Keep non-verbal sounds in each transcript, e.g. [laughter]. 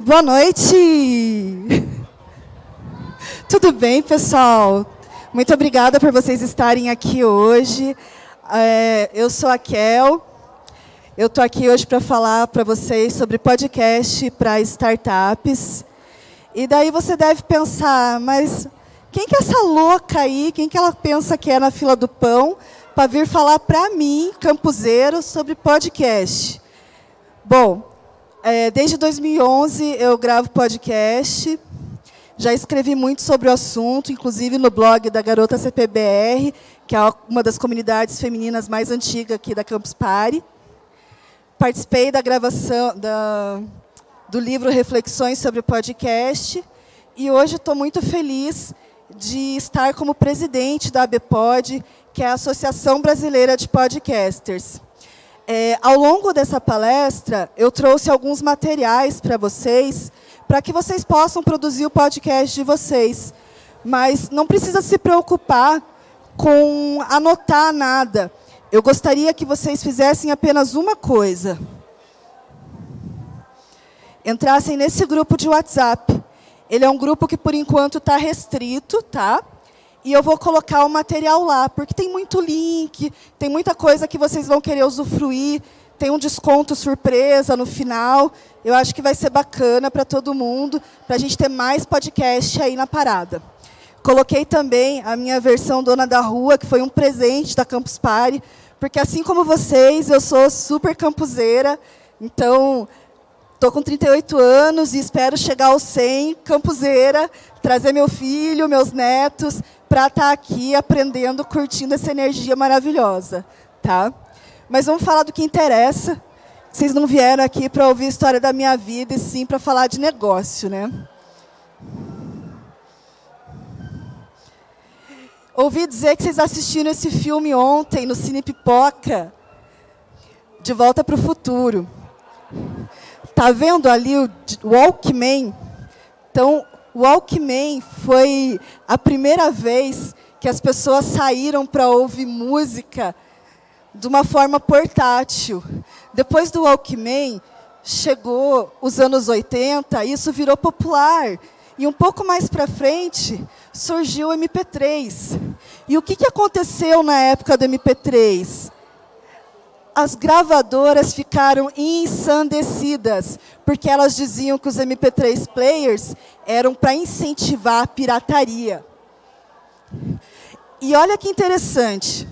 Boa noite! Tudo bem, pessoal? Muito obrigada por vocês estarem aqui hoje. É, eu sou a Kel. Eu estou aqui hoje para falar para vocês sobre podcast para startups. E daí você deve pensar, mas quem que é essa louca aí? Quem que ela pensa que é na fila do pão para vir falar para mim, campuseiro, sobre podcast? Bom, é, desde 2011 eu gravo podcast. Já escrevi muito sobre o assunto, inclusive no blog da Garota CPBR, que é uma das comunidades femininas mais antigas aqui da Campus Party. Participei da gravação da, do livro Reflexões sobre o podcast e hoje estou muito feliz de estar como presidente da ABPOD, que é a Associação Brasileira de Podcasters. É, ao longo dessa palestra, eu trouxe alguns materiais para vocês, para que vocês possam produzir o podcast de vocês. Mas não precisa se preocupar com anotar nada. Eu gostaria que vocês fizessem apenas uma coisa. Entrassem nesse grupo de WhatsApp. Ele é um grupo que, por enquanto, está restrito, tá? E eu vou colocar o material lá, porque tem muito link, tem muita coisa que vocês vão querer usufruir, tem um desconto surpresa no final. Eu acho que vai ser bacana para todo mundo, para a gente ter mais podcast aí na parada. Coloquei também a minha versão Dona da Rua, que foi um presente da Campus Party, porque assim como vocês, eu sou super campuseira, então estou com 38 anos e espero chegar aos 100, campuseira, trazer meu filho, meus netos, para estar tá aqui aprendendo, curtindo essa energia maravilhosa, tá? Mas vamos falar do que interessa. Vocês não vieram aqui para ouvir a história da minha vida, e sim para falar de negócio, né? Ouvi dizer que vocês assistiram esse filme ontem no Cine Pipoca, De Volta para o Futuro. Tá vendo ali o Walkman? Então, o Walkman foi a primeira vez que as pessoas saíram para ouvir música de uma forma portátil. Depois do Walkman, chegou os anos 80, isso virou popular. E um pouco mais para frente, surgiu o MP3. E o que, que aconteceu na época do MP3? As gravadoras ficaram ensandecidas, porque elas diziam que os MP3 players eram para incentivar a pirataria. E olha que interessante.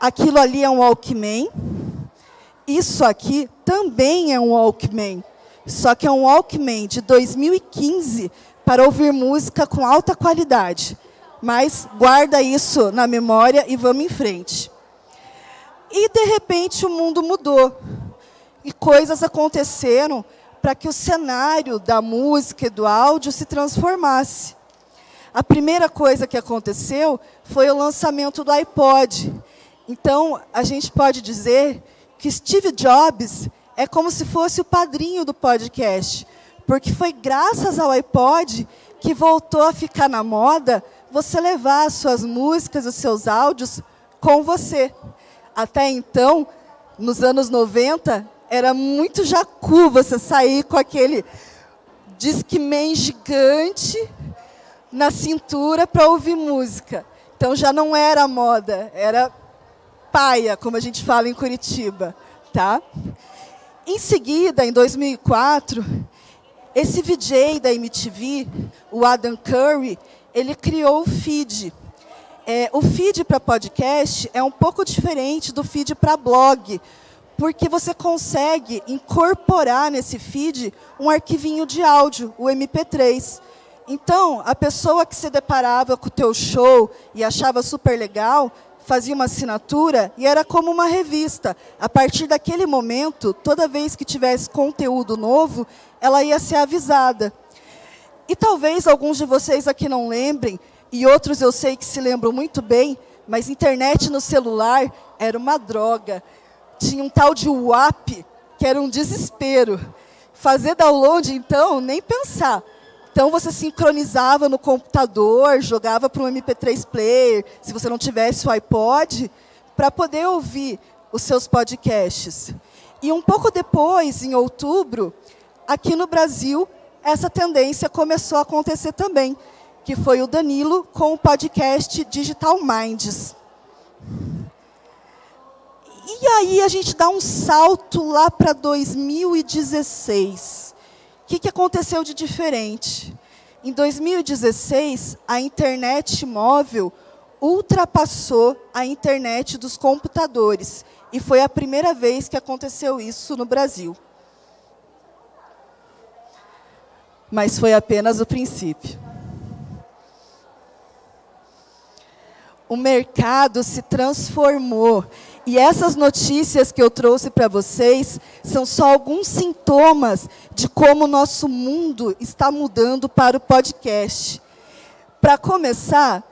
Aquilo ali é um Walkman. Isso aqui também é um Walkman. Só que é um Walkman de 2015 para ouvir música com alta qualidade. Mas guarda isso na memória e vamos em frente. E, de repente, o mundo mudou. E coisas aconteceram para que o cenário da música e do áudio se transformasse. A primeira coisa que aconteceu foi o lançamento do iPod. Então, a gente pode dizer que Steve Jobs é como se fosse o padrinho do podcast, porque foi graças ao iPod que voltou a ficar na moda você levar as suas músicas, os seus áudios com você. Até então, nos anos 90, era muito jacu você sair com aquele Discman gigante na cintura para ouvir música. Então já não era moda, era paia, como a gente fala em Curitiba, tá? Em seguida, em 2004, esse VJ da MTV, o Adam Curry, ele criou o feed. É, o feed para podcast é um pouco diferente do feed para blog, porque você consegue incorporar nesse feed um arquivinho de áudio, o MP3. Então, a pessoa que se deparava com o teu show e achava super legal, fazia uma assinatura e era como uma revista. A partir daquele momento, toda vez que tivesse conteúdo novo, ela ia ser avisada. E talvez alguns de vocês aqui não lembrem, e outros eu sei que se lembram muito bem, mas internet no celular era uma droga. Tinha um tal de WAP, que era um desespero. Fazer download, então, nem pensar. Então você sincronizava no computador, jogava para um MP3 player, se você não tivesse o iPod, para poder ouvir os seus podcasts. E um pouco depois, em outubro, aqui no Brasil, essa tendência começou a acontecer também, que foi o Danilo com o podcast Digital Minds. E aí a gente dá um salto lá para 2016. O que, que aconteceu de diferente? Em 2016, a internet móvel ultrapassou a internet dos computadores. E foi a primeira vez que aconteceu isso no Brasil. Mas foi apenas o princípio. O mercado se transformou e essas notícias que eu trouxe para vocês são só alguns sintomas de como o nosso mundo está mudando para o podcast. Para começar,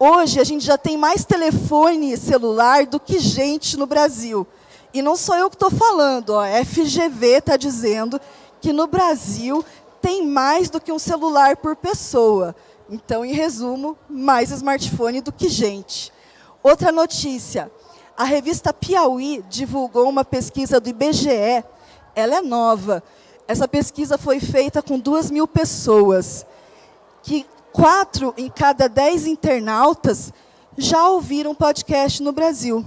hoje a gente já tem mais telefone celular do que gente no Brasil. E não sou eu que estou falando, ó, a FGV está dizendo que no Brasil tem mais do que um celular por pessoa. Então, em resumo, mais smartphone do que gente. Outra notícia, a revista Piauí divulgou uma pesquisa do IBGE. Ela é nova. Essa pesquisa foi feita com duas mil pessoas, que quatro em cada dez internautas já ouviram podcast no Brasil.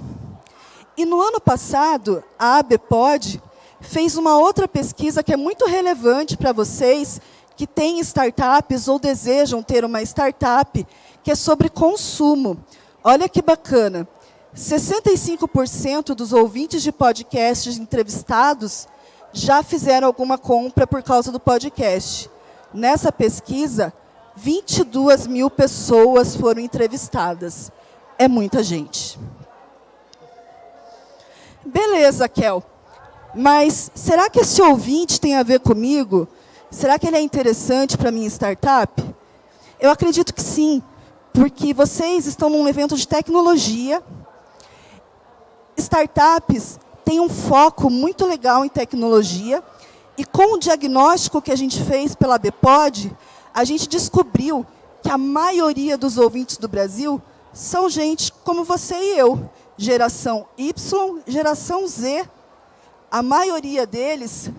E no ano passado, a ABPOD fez uma outra pesquisa que é muito relevante para vocês que têm startups ou desejam ter uma startup, que é sobre consumo. Olha que bacana. 65% dos ouvintes de podcasts entrevistados já fizeram alguma compra por causa do podcast. Nessa pesquisa, 22 mil pessoas foram entrevistadas. É muita gente. Beleza, Kel. Mas será que esse ouvinte tem a ver comigo? Será que ele é interessante para minha startup? Eu acredito que sim, porque vocês estão num evento de tecnologia startups têm um foco muito legal em tecnologia e com o diagnóstico que a gente fez pela Bpod, a gente descobriu que a maioria dos ouvintes do Brasil são gente como você e eu, geração Y, geração Z. A maioria deles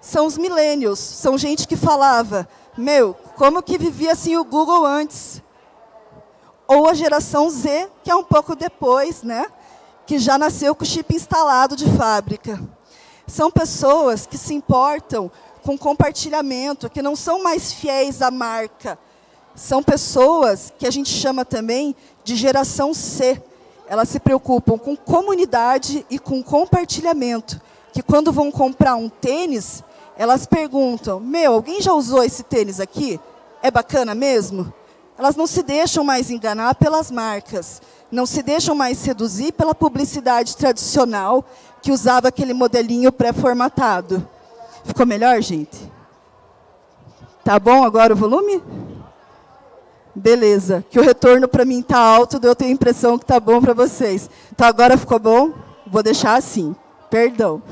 são os millennials, são gente que falava, meu, como que vivia assim o Google antes? Ou a geração Z, que é um pouco depois, né? que já nasceu com o chip instalado de fábrica. São pessoas que se importam com compartilhamento, que não são mais fiéis à marca. São pessoas que a gente chama também de geração C. Elas se preocupam com comunidade e com compartilhamento. Que quando vão comprar um tênis, elas perguntam: Meu, alguém já usou esse tênis aqui? É bacana mesmo? Elas não se deixam mais enganar pelas marcas não se deixam mais seduzir pela publicidade tradicional que usava aquele modelinho pré-formatado. Ficou melhor, gente? Tá bom agora o volume? Beleza. Que o retorno para mim tá alto, eu tenho a impressão que tá bom para vocês. Então agora ficou bom? Vou deixar assim. Perdão.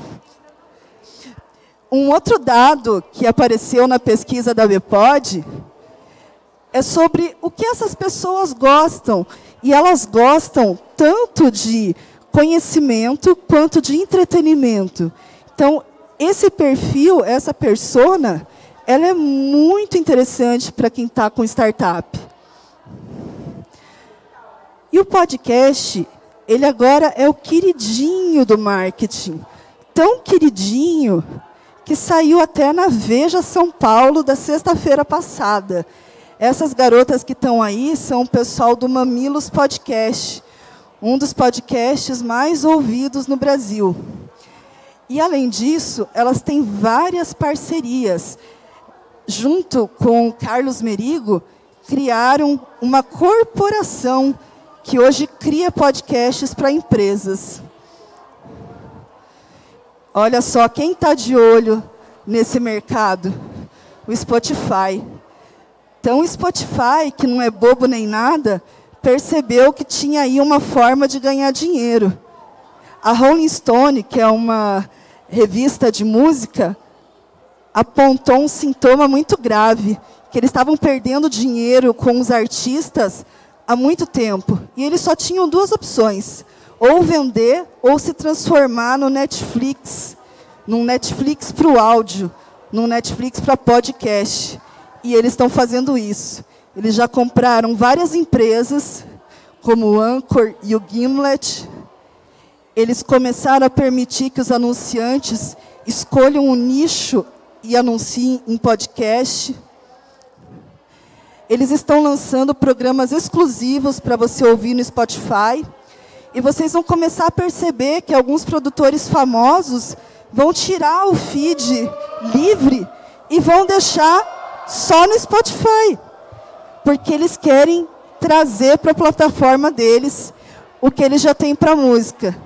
Um outro dado que apareceu na pesquisa da Bpod é sobre o que essas pessoas gostam e elas gostam tanto de conhecimento quanto de entretenimento. Então, esse perfil, essa persona, ela é muito interessante para quem está com startup. E o podcast, ele agora é o queridinho do marketing. Tão queridinho que saiu até na Veja São Paulo da sexta-feira passada. Essas garotas que estão aí são o pessoal do Mamilos Podcast, um dos podcasts mais ouvidos no Brasil. E, além disso, elas têm várias parcerias. Junto com Carlos Merigo, criaram uma corporação que hoje cria podcasts para empresas. Olha só, quem está de olho nesse mercado? O Spotify. Então, o Spotify, que não é bobo nem nada, percebeu que tinha aí uma forma de ganhar dinheiro. A Rolling Stone, que é uma revista de música, apontou um sintoma muito grave, que eles estavam perdendo dinheiro com os artistas há muito tempo. E eles só tinham duas opções: ou vender ou se transformar no Netflix, num Netflix para o áudio, no Netflix para podcast. E eles estão fazendo isso. Eles já compraram várias empresas, como o Anchor e o Gimlet. Eles começaram a permitir que os anunciantes escolham um nicho e anunciem em podcast. Eles estão lançando programas exclusivos para você ouvir no Spotify. E vocês vão começar a perceber que alguns produtores famosos vão tirar o feed livre e vão deixar só no Spotify. Porque eles querem trazer para a plataforma deles o que eles já têm para música.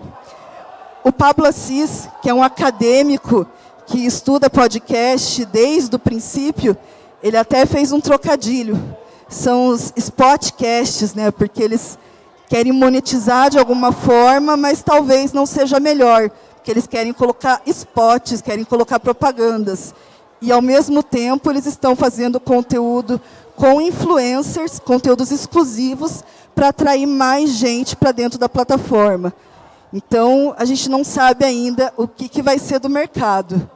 O Pablo Assis, que é um acadêmico que estuda podcast desde o princípio, ele até fez um trocadilho. São os spotcasts, né? Porque eles querem monetizar de alguma forma, mas talvez não seja melhor, porque eles querem colocar spots, querem colocar propagandas. E ao mesmo tempo eles estão fazendo conteúdo com influencers, conteúdos exclusivos para atrair mais gente para dentro da plataforma. Então, a gente não sabe ainda o que, que vai ser do mercado.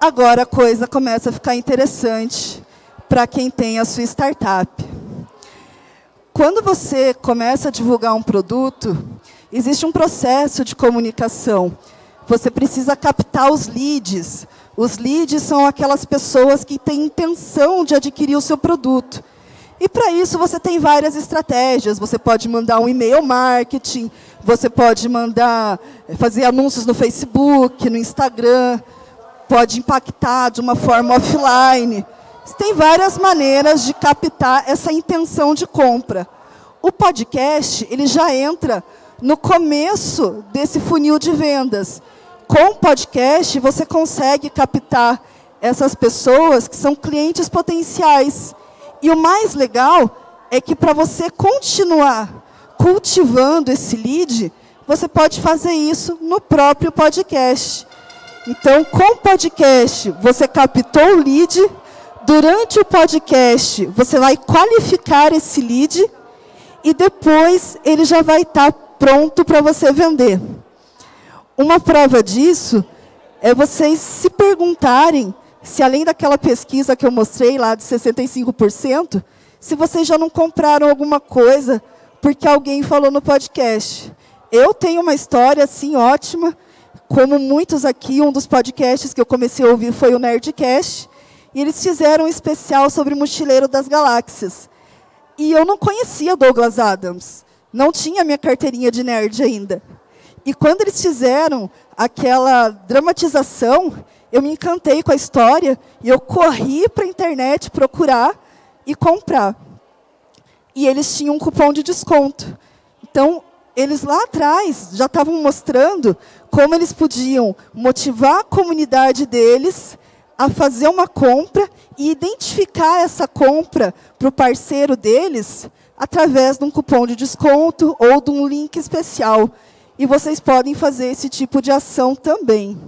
Agora a coisa começa a ficar interessante para quem tem a sua startup. Quando você começa a divulgar um produto, existe um processo de comunicação. Você precisa captar os leads. Os leads são aquelas pessoas que têm intenção de adquirir o seu produto. E para isso você tem várias estratégias. Você pode mandar um e-mail marketing, você pode mandar fazer anúncios no Facebook, no Instagram, pode impactar de uma forma offline. Tem várias maneiras de captar essa intenção de compra. O podcast, ele já entra no começo desse funil de vendas. Com o podcast, você consegue captar essas pessoas que são clientes potenciais. E o mais legal é que para você continuar cultivando esse lead, você pode fazer isso no próprio podcast. Então, com o podcast, você captou o lead. Durante o podcast, você vai qualificar esse lead e depois ele já vai estar pronto para você vender. Uma prova disso é vocês se perguntarem se além daquela pesquisa que eu mostrei lá de 65%, se vocês já não compraram alguma coisa porque alguém falou no podcast. Eu tenho uma história assim ótima como muitos aqui, um dos podcasts que eu comecei a ouvir foi o Nerdcast, e eles fizeram um especial sobre o Mochileiro das Galáxias. E eu não conhecia Douglas Adams, não tinha minha carteirinha de nerd ainda. E quando eles fizeram aquela dramatização, eu me encantei com a história e eu corri para a internet procurar e comprar. E eles tinham um cupom de desconto. Então, eles lá atrás já estavam mostrando como eles podiam motivar a comunidade deles a fazer uma compra e identificar essa compra para o parceiro deles através de um cupom de desconto ou de um link especial. E vocês podem fazer esse tipo de ação também.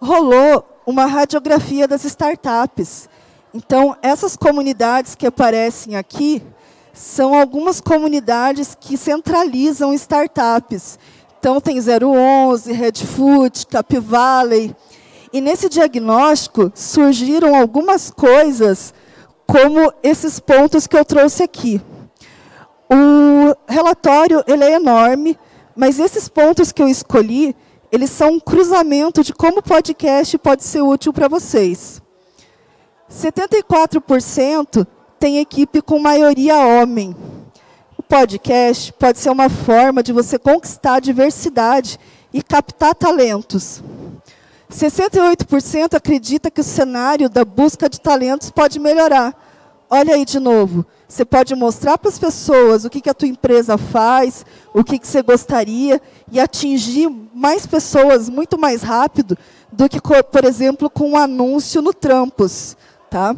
Rolou uma radiografia das startups. Então, essas comunidades que aparecem aqui são algumas comunidades que centralizam startups. Então, tem 011, Redfoot, Capivalley. E nesse diagnóstico surgiram algumas coisas, como esses pontos que eu trouxe aqui. O relatório ele é enorme, mas esses pontos que eu escolhi, eles são um cruzamento de como o podcast pode ser útil para vocês. 74% tem equipe com maioria homem. O podcast pode ser uma forma de você conquistar a diversidade e captar talentos. 68% acredita que o cenário da busca de talentos pode melhorar. Olha aí de novo. Você pode mostrar para as pessoas o que, que a tua empresa faz, o que, que você gostaria, e atingir mais pessoas muito mais rápido do que, por exemplo, com um anúncio no Trampos. Tá?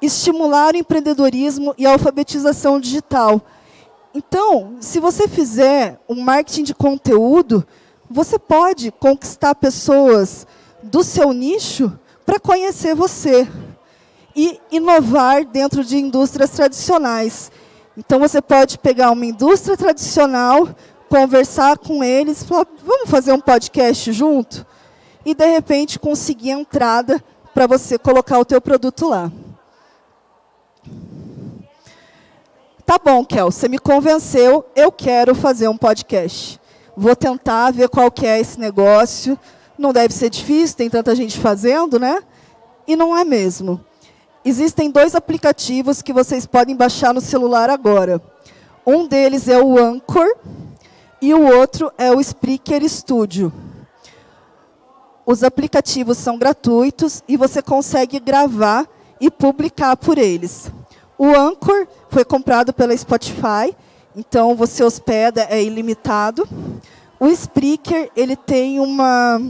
Estimular o empreendedorismo e a alfabetização digital. Então, se você fizer um marketing de conteúdo, você pode conquistar pessoas do seu nicho para conhecer você e inovar dentro de indústrias tradicionais. Então você pode pegar uma indústria tradicional, conversar com eles, falar, vamos fazer um podcast junto? E de repente conseguir entrada para você colocar o teu produto lá. Tá bom, Kel, você me convenceu, eu quero fazer um podcast. Vou tentar ver qual que é esse negócio. Não deve ser difícil, tem tanta gente fazendo, né? E não é mesmo. Existem dois aplicativos que vocês podem baixar no celular agora. Um deles é o Anchor e o outro é o Spreaker Studio. Os aplicativos são gratuitos e você consegue gravar e publicar por eles. O Anchor foi comprado pela Spotify, então você hospeda é ilimitado. O Spreaker ele tem uma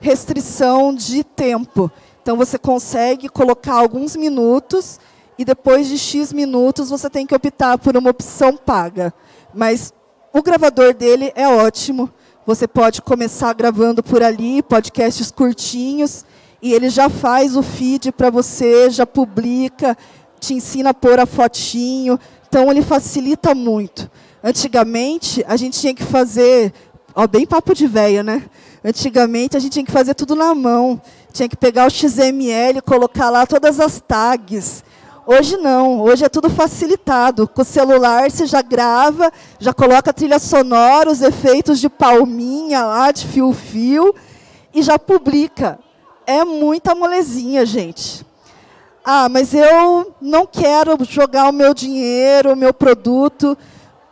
restrição de tempo. Então você consegue colocar alguns minutos e depois de X minutos você tem que optar por uma opção paga. Mas o gravador dele é ótimo. Você pode começar gravando por ali, podcasts curtinhos, e ele já faz o feed para você, já publica, te ensina a pôr a fotinho. Então, ele facilita muito. Antigamente, a gente tinha que fazer, ó, bem papo de véia, né? Antigamente, a gente tinha que fazer tudo na mão. Tinha que pegar o XML, colocar lá todas as tags. Hoje não, hoje é tudo facilitado. Com o celular você já grava, já coloca a trilha sonora, os efeitos de palminha lá, de fio-fio, e já publica. É muita molezinha, gente. Ah, mas eu não quero jogar o meu dinheiro, o meu produto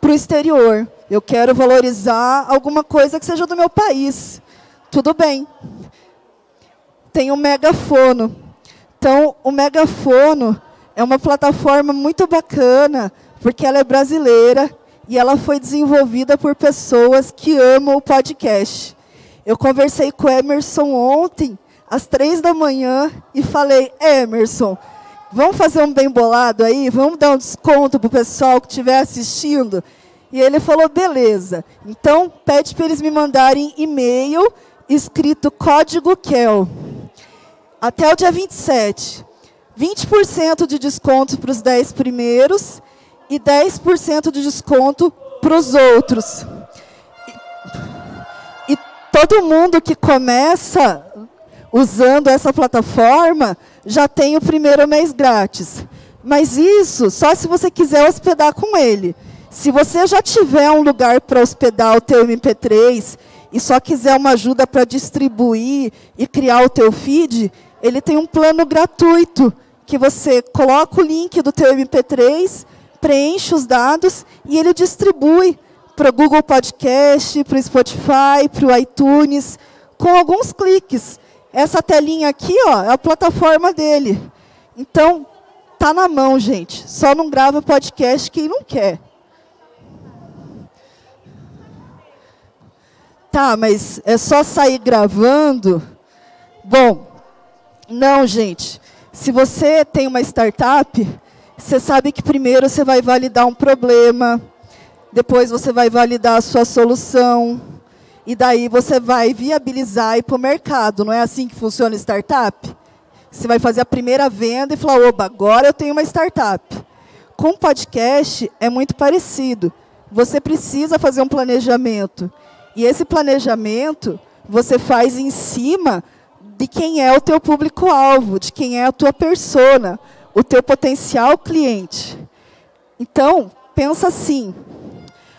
para o exterior. Eu quero valorizar alguma coisa que seja do meu país. Tudo bem. Tem o megafono. Então, o megafono é uma plataforma muito bacana, porque ela é brasileira e ela foi desenvolvida por pessoas que amam o podcast. Eu conversei com o Emerson ontem às três da manhã e falei, Emerson, vamos fazer um bem bolado aí? Vamos dar um desconto para o pessoal que estiver assistindo? E ele falou, beleza. Então, pede para eles me mandarem e-mail escrito código QEL. Até o dia 27. 20% de desconto para os 10 primeiros e 10% de desconto para os outros. E, e todo mundo que começa usando essa plataforma, já tem o primeiro mês grátis. Mas isso só se você quiser hospedar com ele. Se você já tiver um lugar para hospedar o teu MP3 e só quiser uma ajuda para distribuir e criar o teu feed, ele tem um plano gratuito que você coloca o link do teu MP3, preenche os dados e ele distribui para o Google Podcast, para o Spotify, para o iTunes, com alguns cliques. Essa telinha aqui, ó, é a plataforma dele. Então, tá na mão, gente. Só não grava podcast quem não quer. Tá, mas é só sair gravando? Bom, não, gente. Se você tem uma startup, você sabe que primeiro você vai validar um problema, depois você vai validar a sua solução, e daí você vai viabilizar e para o mercado. Não é assim que funciona startup? Você vai fazer a primeira venda e falar, oba, agora eu tenho uma startup. Com podcast é muito parecido. Você precisa fazer um planejamento. E esse planejamento você faz em cima de quem é o teu público-alvo, de quem é a tua persona, o teu potencial cliente. Então, pensa assim,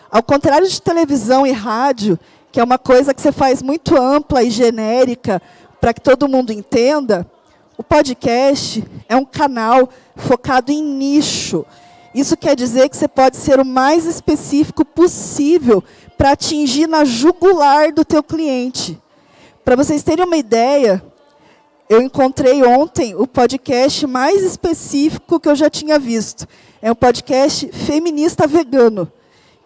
ao contrário de televisão e rádio, que é uma coisa que você faz muito ampla e genérica para que todo mundo entenda, o podcast é um canal focado em nicho. Isso quer dizer que você pode ser o mais específico possível para atingir na jugular do teu cliente. Para vocês terem uma ideia, eu encontrei ontem o podcast mais específico que eu já tinha visto. É um podcast feminista vegano.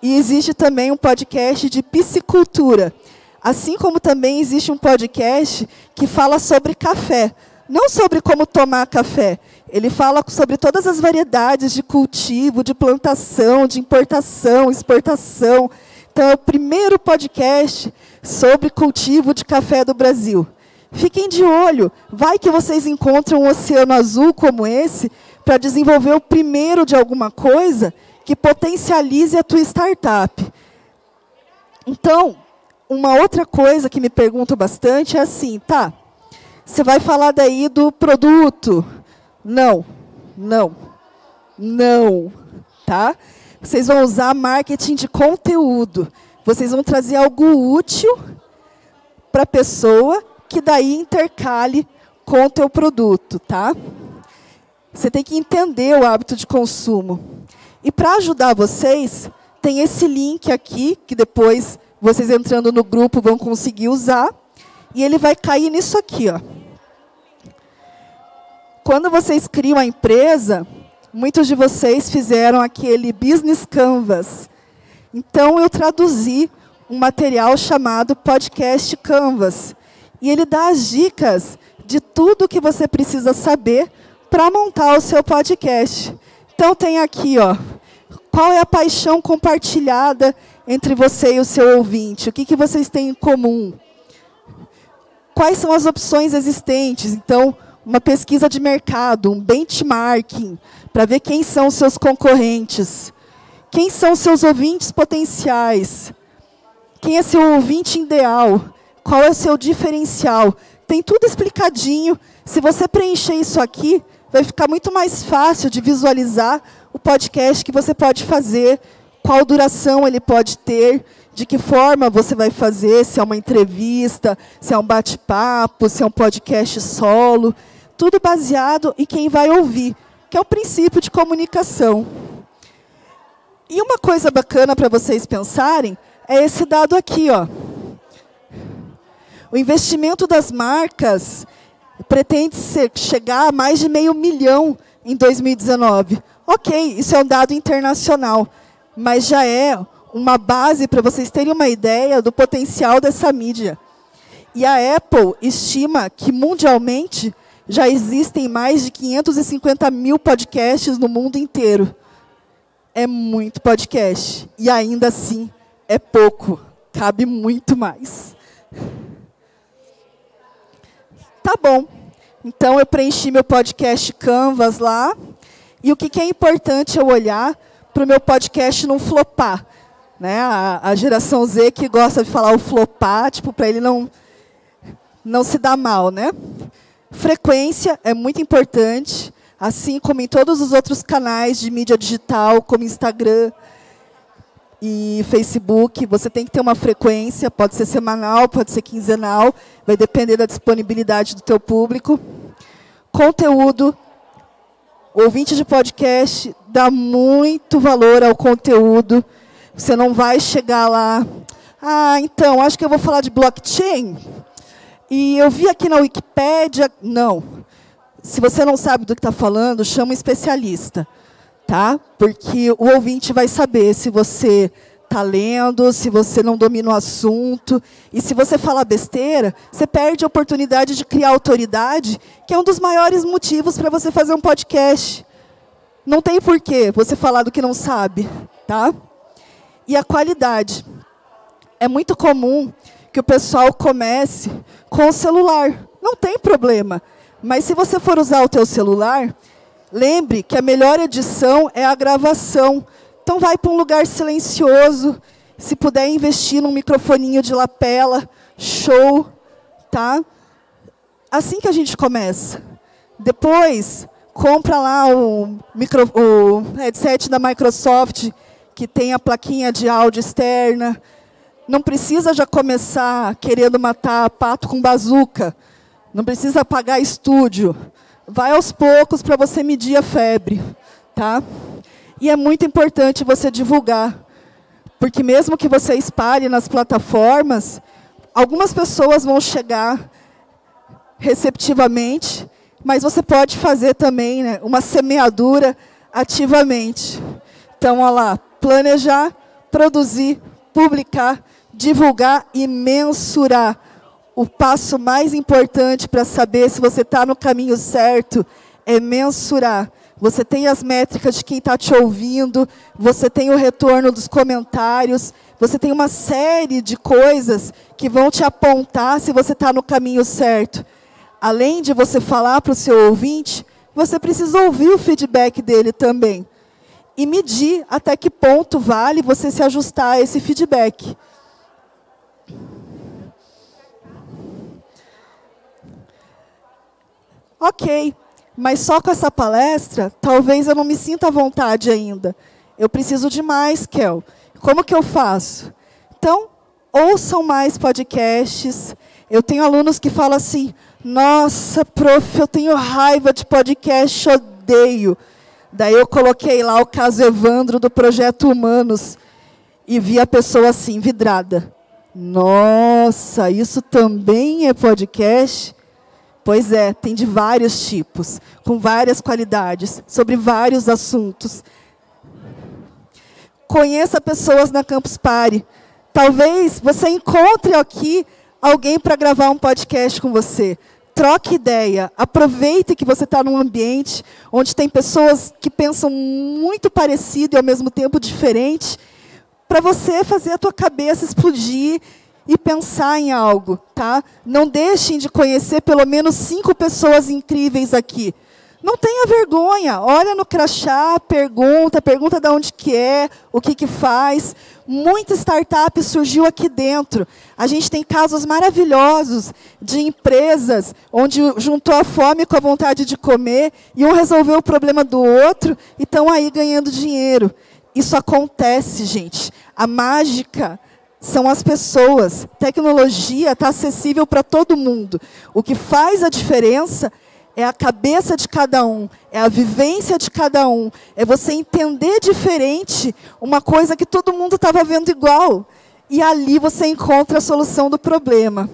E existe também um podcast de piscicultura. Assim como também existe um podcast que fala sobre café. Não sobre como tomar café. Ele fala sobre todas as variedades de cultivo, de plantação, de importação, exportação. Então, é o primeiro podcast sobre cultivo de café do Brasil. Fiquem de olho. Vai que vocês encontram um oceano azul como esse para desenvolver o primeiro de alguma coisa que potencialize a tua startup. Então, uma outra coisa que me pergunto bastante é assim, tá? Você vai falar daí do produto? Não, não, não, tá? Vocês vão usar marketing de conteúdo. Vocês vão trazer algo útil para a pessoa que daí intercale com o teu produto, tá? Você tem que entender o hábito de consumo. E para ajudar vocês, tem esse link aqui, que depois vocês entrando no grupo vão conseguir usar. E ele vai cair nisso aqui. Ó. Quando vocês criam a empresa, muitos de vocês fizeram aquele Business Canvas. Então, eu traduzi um material chamado Podcast Canvas. E ele dá as dicas de tudo que você precisa saber para montar o seu podcast. Então tem aqui, ó, qual é a paixão compartilhada entre você e o seu ouvinte? O que, que vocês têm em comum? Quais são as opções existentes? Então, uma pesquisa de mercado, um benchmarking, para ver quem são os seus concorrentes. Quem são os seus ouvintes potenciais? Quem é seu ouvinte ideal? Qual é o seu diferencial? Tem tudo explicadinho. Se você preencher isso aqui, vai ficar muito mais fácil de visualizar o podcast que você pode fazer, qual duração ele pode ter, de que forma você vai fazer, se é uma entrevista, se é um bate-papo, se é um podcast solo, tudo baseado em quem vai ouvir, que é o princípio de comunicação. E uma coisa bacana para vocês pensarem é esse dado aqui, ó. O investimento das marcas pretende ser, chegar a mais de meio milhão em 2019. Ok, isso é um dado internacional, mas já é uma base para vocês terem uma ideia do potencial dessa mídia. E a Apple estima que mundialmente já existem mais de 550 mil podcasts no mundo inteiro. É muito podcast. E ainda assim, é pouco. Cabe muito mais. Tá bom. Então eu preenchi meu podcast Canvas lá. E o que, que é importante eu olhar para o meu podcast não flopar. Né? A, a, geração Z que gosta de falar o flopar, tipo, para ele não, não se dar mal. Né? Frequência é muito importante, assim como em todos os outros canais de mídia digital, como Instagram, e Facebook, você tem que ter uma frequência, pode ser semanal, pode ser quinzenal, vai depender da disponibilidade do teu público. Conteúdo, ouvinte de podcast dá muito valor ao conteúdo. Você não vai chegar lá, ah, então, acho que eu vou falar de blockchain. E eu vi aqui na Wikipédia, não. Se você não sabe do que está falando, chama um especialista tá? Porque o ouvinte vai saber se você está lendo, se você não domina o assunto. E se você fala besteira, você perde a oportunidade de criar autoridade, que é um dos maiores motivos para você fazer um podcast. Não tem porquê você falar do que não sabe, tá? E a qualidade. É muito comum que o pessoal comece com o celular. Não tem problema. Mas se você for usar o teu celular, Lembre que a melhor edição é a gravação. Então vai para um lugar silencioso, se puder investir num microfoninho de lapela, show, tá? Assim que a gente começa. Depois, compra lá o, micro, o headset da Microsoft, que tem a plaquinha de áudio externa. Não precisa já começar querendo matar pato com bazuca. Não precisa pagar estúdio vai aos poucos para você medir a febre, tá? E é muito importante você divulgar, porque mesmo que você espalhe nas plataformas, algumas pessoas vão chegar receptivamente, mas você pode fazer também né, uma semeadura ativamente. Então, olha lá, planejar, produzir, publicar, divulgar e mensurar o passo mais importante para saber se você está no caminho certo é mensurar. Você tem as métricas de quem está te ouvindo, você tem o retorno dos comentários, você tem uma série de coisas que vão te apontar se você está no caminho certo. Além de você falar para o seu ouvinte, você precisa ouvir o feedback dele também. e medir até que ponto vale você se ajustar a esse feedback. Ok, mas só com essa palestra, talvez eu não me sinta à vontade ainda. Eu preciso de mais, Kel. Como que eu faço? Então, ouçam mais podcasts. Eu tenho alunos que falam assim: Nossa, prof, eu tenho raiva de podcast, odeio. Daí eu coloquei lá o caso Evandro do Projeto Humanos e vi a pessoa assim, vidrada. Nossa, isso também é podcast? Pois é, tem de vários tipos, com várias qualidades, sobre vários assuntos. Conheça pessoas na Campus Party. Talvez você encontre aqui alguém para gravar um podcast com você. Troque ideia, aproveite que você está num ambiente onde tem pessoas que pensam muito parecido e ao mesmo tempo diferente, para você fazer a tua cabeça explodir e pensar em algo, tá? Não deixem de conhecer pelo menos cinco pessoas incríveis aqui. Não tenha vergonha, olha no crachá, pergunta, pergunta de onde que é, o que que faz. Muita startup surgiu aqui dentro. A gente tem casos maravilhosos de empresas onde juntou a fome com a vontade de comer e um resolveu o problema do outro e estão aí ganhando dinheiro. Isso acontece, gente. A mágica são as pessoas. Tecnologia está acessível para todo mundo. O que faz a diferença é a cabeça de cada um, é a vivência de cada um, é você entender diferente uma coisa que todo mundo estava vendo igual. E ali você encontra a solução do problema.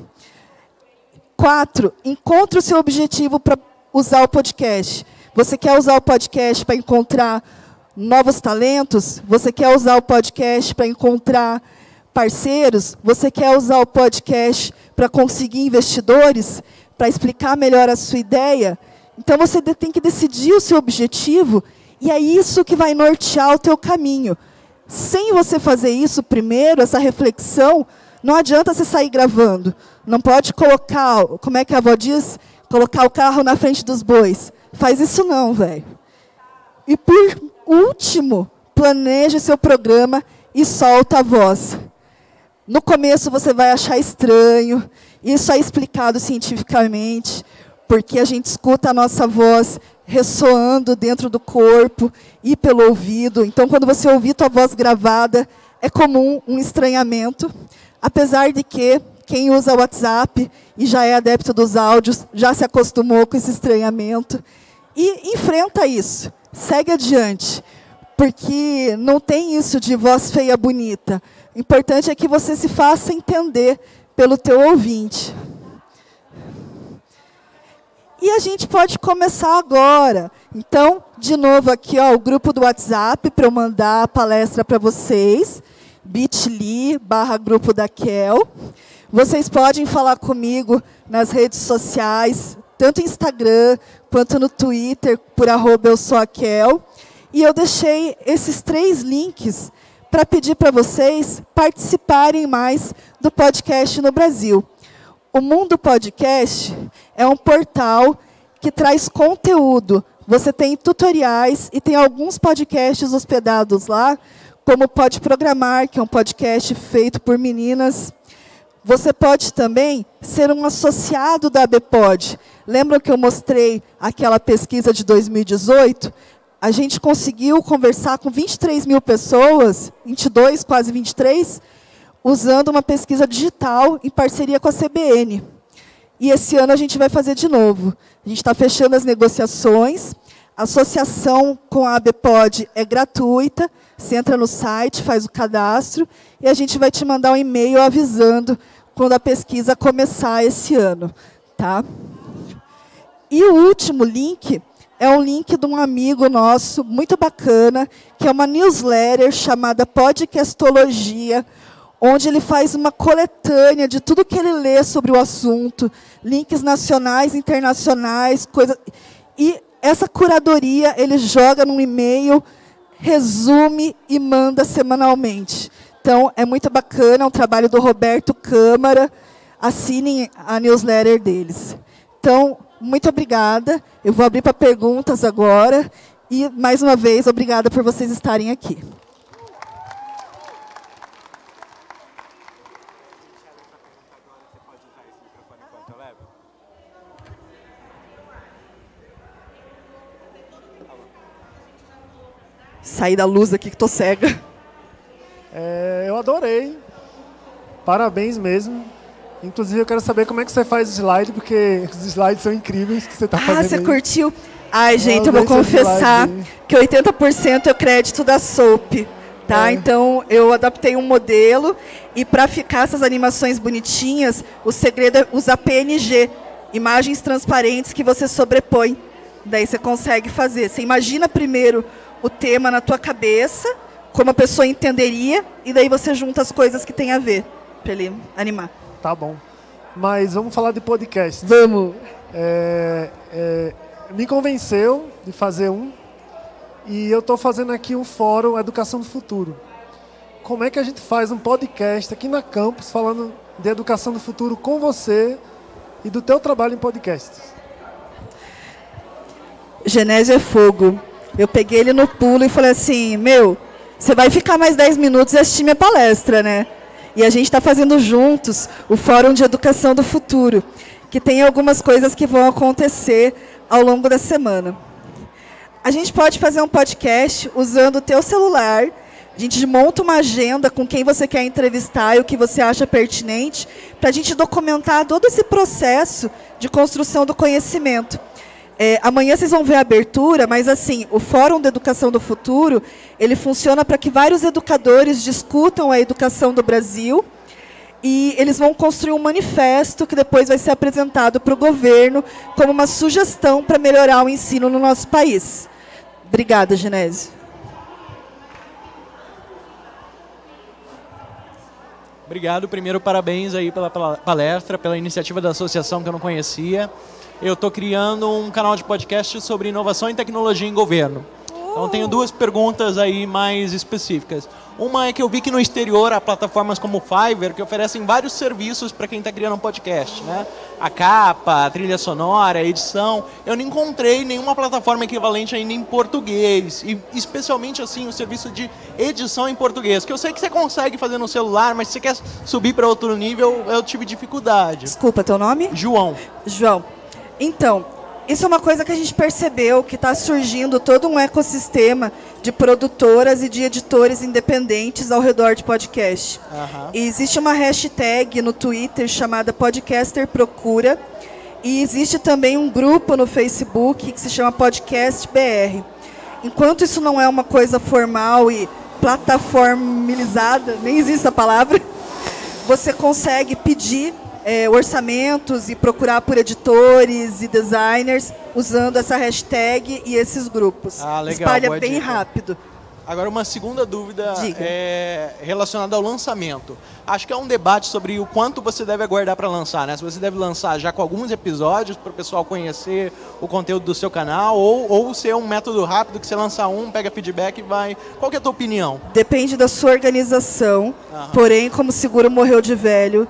Quatro, encontre o seu objetivo para usar o podcast. Você quer usar o podcast para encontrar novos talentos? Você quer usar o podcast para encontrar parceiros, você quer usar o podcast para conseguir investidores, para explicar melhor a sua ideia? Então você tem que decidir o seu objetivo e é isso que vai nortear o teu caminho. Sem você fazer isso primeiro, essa reflexão, não adianta você sair gravando. Não pode colocar, como é que a avó diz? Colocar o carro na frente dos bois. Faz isso não, velho. E por último, planeje seu programa e solta a voz. No começo você vai achar estranho, isso é explicado cientificamente, porque a gente escuta a nossa voz ressoando dentro do corpo e pelo ouvido. Então, quando você ouvir tua voz gravada, é comum um estranhamento, apesar de que quem usa o WhatsApp e já é adepto dos áudios já se acostumou com esse estranhamento e enfrenta isso, segue adiante, porque não tem isso de voz feia bonita. Importante é que você se faça entender pelo teu ouvinte. E a gente pode começar agora. Então, de novo aqui, ó, o grupo do WhatsApp para eu mandar a palestra para vocês. bit.ly barra grupo da Kel. Vocês podem falar comigo nas redes sociais, tanto Instagram quanto no Twitter, por arroba eu sou a Kel. E eu deixei esses três links para pedir para vocês participarem mais do podcast no Brasil. O Mundo Podcast é um portal que traz conteúdo. Você tem tutoriais e tem alguns podcasts hospedados lá, como Pode Programar, que é um podcast feito por meninas. Você pode também ser um associado da ABPOD. Lembram que eu mostrei aquela pesquisa de 2018? A gente conseguiu conversar com 23 mil pessoas, 22, quase 23, usando uma pesquisa digital em parceria com a CBN. E esse ano a gente vai fazer de novo. A gente está fechando as negociações. A associação com a ABPOD é gratuita. Você entra no site, faz o cadastro, e a gente vai te mandar um e-mail avisando quando a pesquisa começar esse ano. Tá? E o último link é um link de um amigo nosso, muito bacana, que é uma newsletter chamada Podcastologia, onde ele faz uma coletânea de tudo que ele lê sobre o assunto, links nacionais, internacionais, coisa. E essa curadoria ele joga num e-mail, resume e manda semanalmente. Então, é muito bacana, é um trabalho do Roberto Câmara. Assinem a newsletter deles. Então, muito obrigada. Eu vou abrir para perguntas agora E, mais uma vez, obrigada por vocês estarem aqui. Sair da luz aqui que tô cega. É, eu adorei. Parabéns mesmo. Inclusive, eu quero saber como é que você faz slide, porque os slides são incríveis que você está ah, fazendo. Ah, você aí. curtiu? Ai, gente, eu vou confessar que 80% é crédito da Soap. Tá? É. Então, eu adaptei um modelo e para ficar essas animações bonitinhas, o segredo é usar PNG, imagens transparentes que você sobrepõe. Daí você consegue fazer. Você imagina primeiro o tema na tua cabeça, como a pessoa entenderia, e daí você junta as coisas que tem a ver para ele animar. Tá bom. Mas vamos falar de podcast. Vamos. É, é, me convenceu de fazer um. E eu estou fazendo aqui um fórum Educação do Futuro. Como é que a gente faz um podcast aqui na campus falando de educação do futuro com você e do teu trabalho em podcasts? Genésio é fogo. Eu peguei ele no pulo e falei assim, meu, você vai ficar mais 10 minutos e assistir minha palestra, né? E a gente está fazendo juntos o Fórum de Educação do Futuro, que tem algumas coisas que vão acontecer ao longo da semana. A gente pode fazer um podcast usando o teu celular. A gente monta uma agenda com quem você quer entrevistar e o que você acha pertinente, para a gente documentar todo esse processo de construção do conhecimento. É, amanhã vocês vão ver a abertura, mas assim, o Fórum da Educação do Futuro, ele funciona para que vários educadores discutam a educação do Brasil e eles vão construir um manifesto que depois vai ser apresentado para o governo como uma sugestão para melhorar o ensino no nosso país. Obrigada, Genésio. Obrigado. Primeiro, parabéns aí pela palestra, pela iniciativa da associação que eu não conhecia. Eu estou criando um canal de podcast sobre inovação e tecnologia em governo. Então tenho duas perguntas aí mais específicas. Uma é que eu vi que no exterior há plataformas como o Fiverr que oferecem vários serviços para quem está criando um podcast, né? A capa, a trilha sonora, a edição. Eu não encontrei nenhuma plataforma equivalente ainda em português e especialmente assim o serviço de edição em português, que eu sei que você consegue fazer no celular, mas se você quer subir para outro nível, eu tive dificuldade. Desculpa, teu nome? João. João. Então, isso é uma coisa que a gente percebeu que está surgindo todo um ecossistema de produtoras e de editores independentes ao redor de podcast. Uhum. E existe uma hashtag no Twitter chamada Podcaster Procura. E existe também um grupo no Facebook que se chama Podcast BR. Enquanto isso não é uma coisa formal e plataformizada, nem existe a palavra, você consegue pedir é, orçamentos e procurar por editores e designers usando essa hashtag e esses grupos. Ah, legal, Espalha bem dica. rápido. Agora, uma segunda dúvida é relacionada ao lançamento. Acho que é um debate sobre o quanto você deve aguardar para lançar, né? Se você deve lançar já com alguns episódios para o pessoal conhecer o conteúdo do seu canal, ou, ou ser um método rápido que você lança um, pega feedback e vai. Qual é a tua opinião? Depende da sua organização. Aham. Porém, como seguro morreu de velho,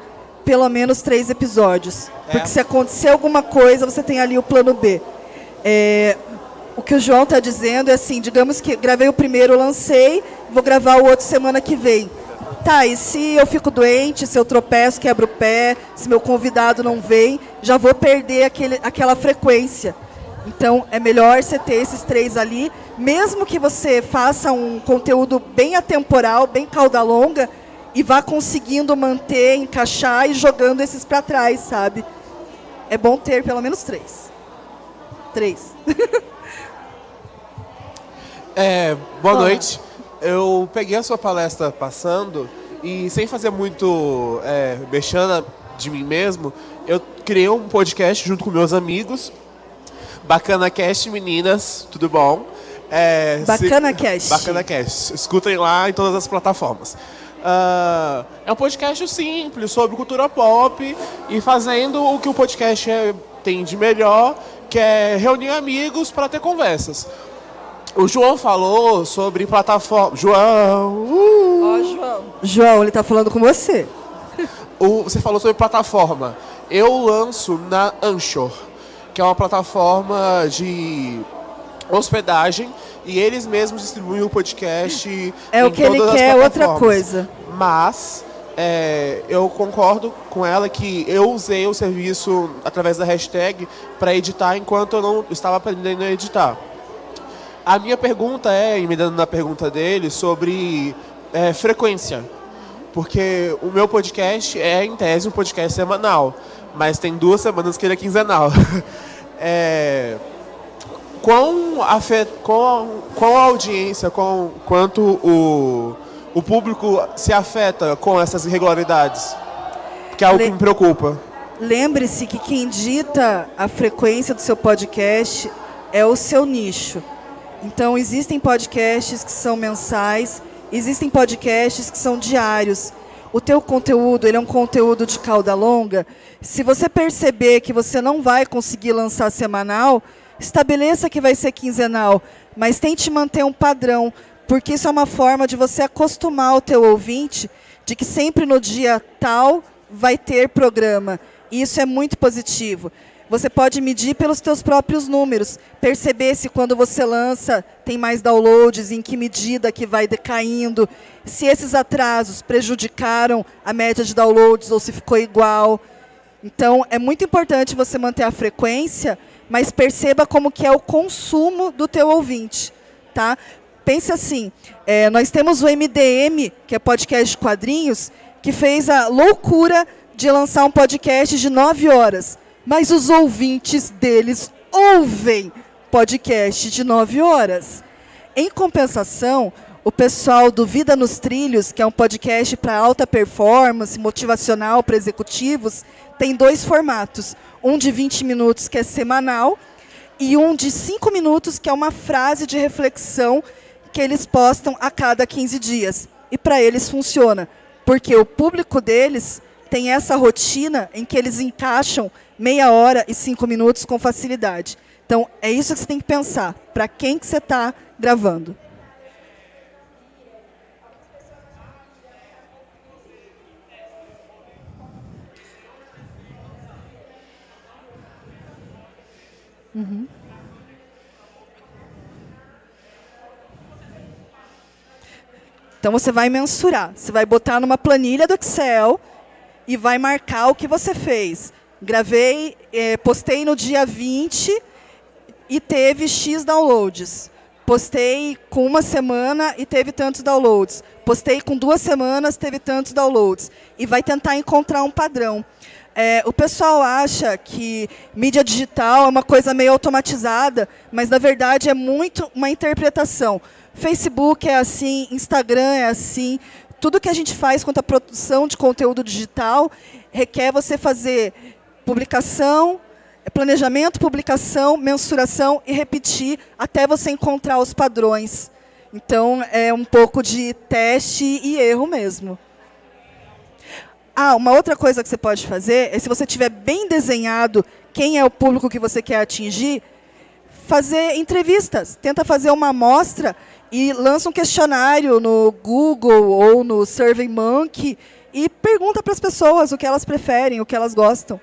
pelo menos três episódios. É. Porque se acontecer alguma coisa, você tem ali o plano B. É, o que o João está dizendo é assim, digamos que gravei o primeiro, lancei, vou gravar o outro semana que vem. Tá, e se eu fico doente, se eu tropeço, quebro o pé, se meu convidado não vem, já vou perder aquele, aquela frequência. Então, é melhor você ter esses três ali, mesmo que você faça um conteúdo bem atemporal, bem cauda longa, e vá conseguindo manter, encaixar e jogando esses para trás, sabe? É bom ter pelo menos três. Três. [laughs] é, boa noite. Eu peguei a sua palestra passando e sem fazer muito é, mexendo de mim mesmo, eu criei um podcast junto com meus amigos. Bacana Cast, meninas, tudo bom? É, Bacana se... Cast. Bacana Cast. Escutem lá em todas as plataformas. Uh, é um podcast simples sobre cultura pop e fazendo o que o podcast é, tem de melhor, que é reunir amigos para ter conversas. O João falou sobre plataforma. João! Uh! Oh, João. João, ele está falando com você. O, você falou sobre plataforma. Eu lanço na Anchor, que é uma plataforma de hospedagem e eles mesmos distribuem o podcast. É o que ele quer, outra coisa. Mas é, eu concordo com ela que eu usei o serviço através da hashtag para editar enquanto eu não estava aprendendo a editar. A minha pergunta é, emendando na pergunta dele, sobre é, frequência. Porque o meu podcast é, em tese, um podcast semanal. Mas tem duas semanas que ele é quinzenal. [laughs] é, quão, afet, quão, quão a audiência, quão, quanto o, o público se afeta com essas irregularidades? Que é algo que me preocupa. Lembre-se que quem dita a frequência do seu podcast é o seu nicho. Então, existem podcasts que são mensais, existem podcasts que são diários. O teu conteúdo, ele é um conteúdo de cauda longa. Se você perceber que você não vai conseguir lançar semanal, estabeleça que vai ser quinzenal, mas tente manter um padrão, porque isso é uma forma de você acostumar o teu ouvinte de que sempre no dia tal vai ter programa. E isso é muito positivo. Você pode medir pelos teus próprios números, perceber se quando você lança tem mais downloads, em que medida que vai decaindo, se esses atrasos prejudicaram a média de downloads ou se ficou igual. Então, é muito importante você manter a frequência, mas perceba como que é o consumo do teu ouvinte, tá? Pense assim, é, nós temos o MDM, que é podcast de quadrinhos, que fez a loucura de lançar um podcast de nove horas mas os ouvintes deles ouvem podcast de 9 horas. Em compensação, o pessoal do Vida nos Trilhos, que é um podcast para alta performance, motivacional para executivos, tem dois formatos. Um de 20 minutos, que é semanal, e um de 5 minutos, que é uma frase de reflexão que eles postam a cada 15 dias. E para eles funciona, porque o público deles tem essa rotina em que eles encaixam meia hora e cinco minutos com facilidade. Então, é isso que você tem que pensar. Para quem que você está gravando? Uhum. Então você vai mensurar, você vai botar numa planilha do Excel e vai marcar o que você fez. Gravei, eh, postei no dia 20 e teve X downloads. Postei com uma semana e teve tantos downloads. Postei com duas semanas, teve tantos downloads. E vai tentar encontrar um padrão. É, o pessoal acha que mídia digital é uma coisa meio automatizada, mas na verdade é muito uma interpretação. Facebook é assim, Instagram é assim. Tudo que a gente faz quanto à produção de conteúdo digital requer você fazer publicação, planejamento, publicação, mensuração e repetir até você encontrar os padrões. Então, é um pouco de teste e erro mesmo. Ah, uma outra coisa que você pode fazer é, se você tiver bem desenhado quem é o público que você quer atingir, fazer entrevistas. Tenta fazer uma amostra e lança um questionário no Google ou no SurveyMonkey e pergunta para as pessoas o que elas preferem, o que elas gostam.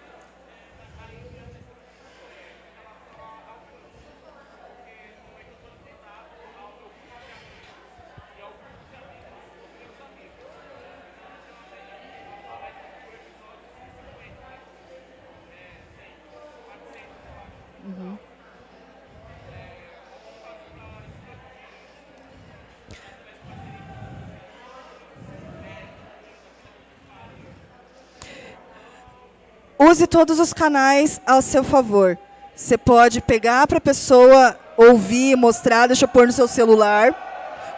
Use todos os canais ao seu favor. Você pode pegar para a pessoa ouvir, mostrar, deixa eu pôr no seu celular.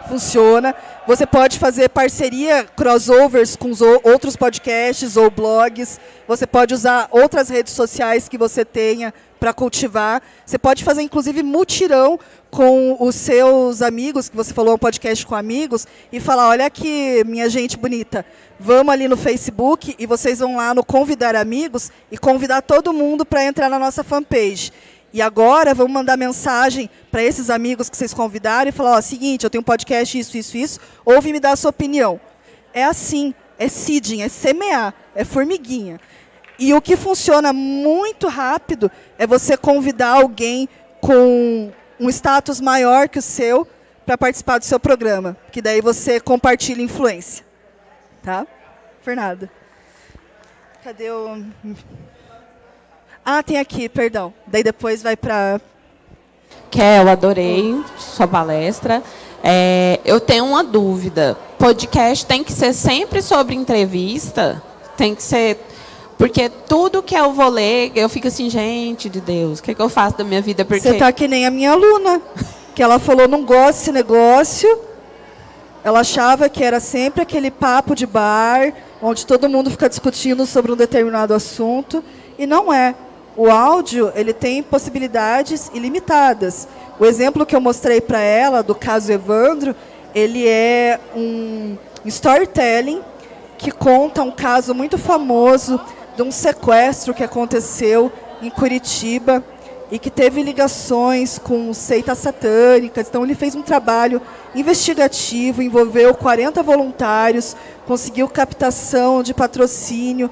Funciona. Você pode fazer parceria, crossovers com os outros podcasts ou blogs. Você pode usar outras redes sociais que você tenha para cultivar. Você pode fazer, inclusive, mutirão com os seus amigos, que você falou um podcast com amigos, e falar, olha aqui, minha gente bonita, vamos ali no Facebook e vocês vão lá no Convidar Amigos e convidar todo mundo para entrar na nossa fanpage. E agora vamos mandar mensagem para esses amigos que vocês convidaram e falar, ó, seguinte, eu tenho um podcast, isso, isso, isso, ouve me dar a sua opinião. É assim, é seeding, é semear, é formiguinha. E o que funciona muito rápido é você convidar alguém com um status maior que o seu para participar do seu programa, que daí você compartilha influência. Tá? Fernanda. Cadê o. Ah, tem aqui, perdão. Daí depois vai para. Kel, adorei sua palestra. É, eu tenho uma dúvida. Podcast tem que ser sempre sobre entrevista? Tem que ser. Porque tudo que eu vou ler, eu fico assim, gente de Deus, o que, é que eu faço da minha vida? Porque... Você está que nem a minha aluna, que ela falou, não gosta desse negócio. Ela achava que era sempre aquele papo de bar, onde todo mundo fica discutindo sobre um determinado assunto, e não é. O áudio ele tem possibilidades ilimitadas. O exemplo que eu mostrei para ela do caso Evandro, ele é um storytelling que conta um caso muito famoso de um sequestro que aconteceu em Curitiba e que teve ligações com seitas satânicas. Então ele fez um trabalho investigativo, envolveu 40 voluntários, conseguiu captação de patrocínio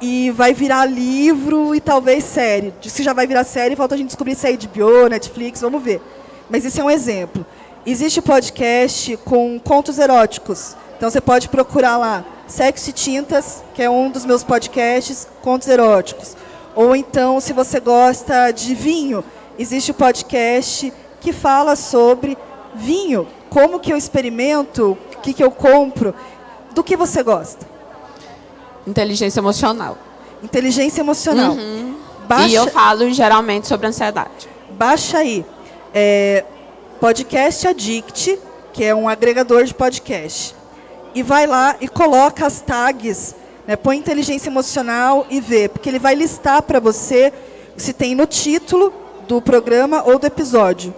e vai virar livro e talvez série. Que já vai virar série, falta a gente descobrir se é HBO, Netflix, vamos ver. Mas esse é um exemplo. Existe podcast com contos eróticos. Então você pode procurar lá Sexo e Tintas, que é um dos meus podcasts, contos eróticos. Ou então, se você gosta de vinho, existe o podcast que fala sobre vinho, como que eu experimento, o que, que eu compro, do que você gosta. Inteligência emocional. Inteligência emocional. Uhum. Baixa... E eu falo geralmente sobre ansiedade. Baixa aí. É, podcast Addict, que é um agregador de podcast. E vai lá e coloca as tags, né, põe inteligência emocional e vê, porque ele vai listar para você se tem no título do programa ou do episódio.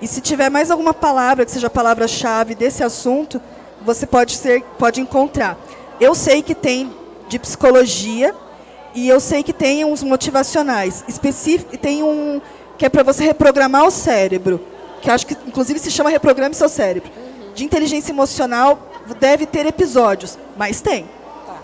E se tiver mais alguma palavra que seja a palavra-chave desse assunto, você pode, ser, pode encontrar. Eu sei que tem de psicologia e eu sei que tem uns motivacionais específicos, tem um que é para você reprogramar o cérebro, que acho que inclusive se chama Reprograme seu cérebro. De inteligência emocional deve ter episódios, mas tem. Tá.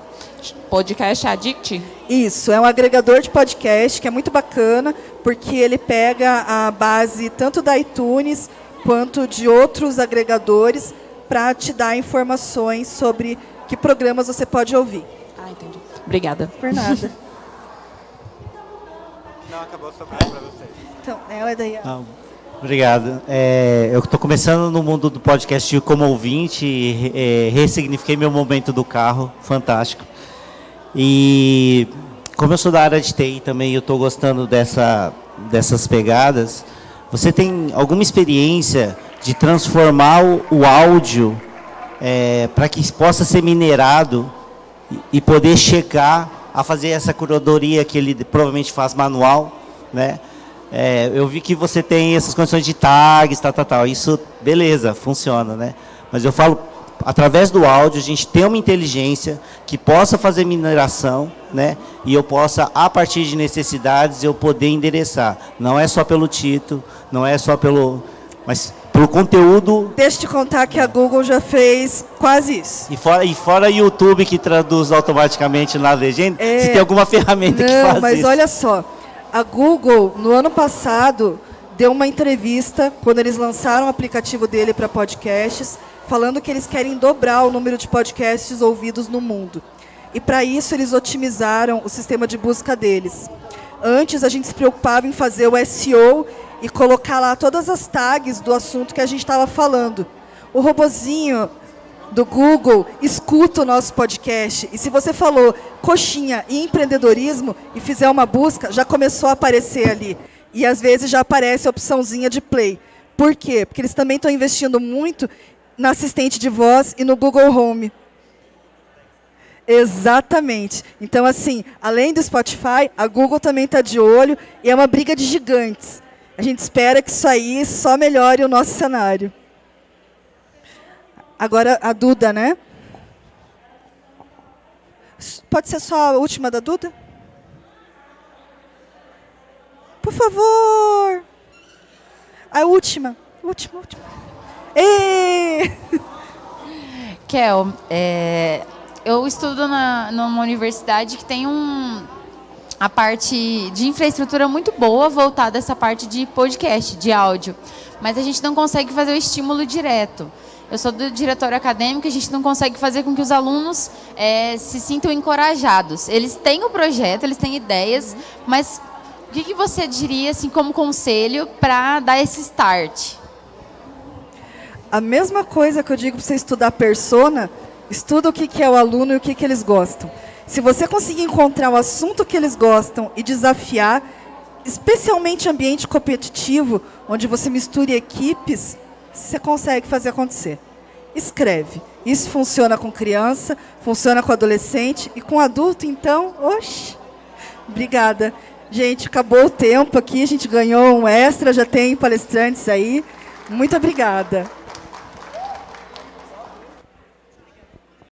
Podcast Addict? Isso, é um agregador de podcast que é muito bacana, porque ele pega a base tanto da iTunes quanto de outros agregadores para te dar informações sobre que programas você pode ouvir. Ah. Obrigada. Por nada. Não, acabou só para vocês. Então, ela é daí. Não, obrigado. É, eu estou começando no mundo do podcast como ouvinte, e, é, ressignifiquei meu momento do carro, fantástico. E como eu sou da área de TI também, eu estou gostando dessa, dessas pegadas. Você tem alguma experiência de transformar o, o áudio é, para que possa ser minerado e poder chegar a fazer essa curadoria que ele provavelmente faz manual, né? É, eu vi que você tem essas condições de tags, tal, tal, tal. Isso, beleza, funciona, né? Mas eu falo, através do áudio, a gente tem uma inteligência que possa fazer mineração, né? E eu possa, a partir de necessidades, eu poder endereçar. Não é só pelo título, não é só pelo... Mas pelo conteúdo. Deixa eu te contar que a Google já fez quase isso. E fora, e fora YouTube que traduz automaticamente na legenda, é... se tem alguma ferramenta Não, que faz mas isso. olha só, a Google, no ano passado, deu uma entrevista, quando eles lançaram o aplicativo dele para podcasts, falando que eles querem dobrar o número de podcasts ouvidos no mundo. E para isso eles otimizaram o sistema de busca deles. Antes a gente se preocupava em fazer o SEO e colocar lá todas as tags do assunto que a gente estava falando. O robozinho do Google escuta o nosso podcast e se você falou coxinha e empreendedorismo e fizer uma busca, já começou a aparecer ali. E às vezes já aparece a opçãozinha de play. Por quê? Porque eles também estão investindo muito na assistente de voz e no Google Home. Exatamente. Então, assim, além do Spotify, a Google também está de olho e é uma briga de gigantes. A gente espera que isso aí só melhore o nosso cenário. Agora a Duda, né? Pode ser só a última da Duda? Por favor. A última. Última, última. Ê! Kel, é, eu estudo na, numa universidade que tem um a parte de infraestrutura muito boa voltada a essa parte de podcast, de áudio. Mas a gente não consegue fazer o estímulo direto. Eu sou do diretório acadêmico, a gente não consegue fazer com que os alunos é, se sintam encorajados. Eles têm o projeto, eles têm ideias, mas o que, que você diria assim como conselho para dar esse start? A mesma coisa que eu digo para você estudar persona, estuda o que, é o aluno e o que, que eles gostam. Se você conseguir encontrar o assunto que eles gostam e desafiar, especialmente ambiente competitivo, onde você misture equipes, você consegue fazer acontecer. Escreve. Isso funciona com criança, funciona com adolescente e com adulto, então, oxe. Obrigada. Gente, acabou o tempo aqui, a gente ganhou um extra, já tem palestrantes aí. Muito obrigada.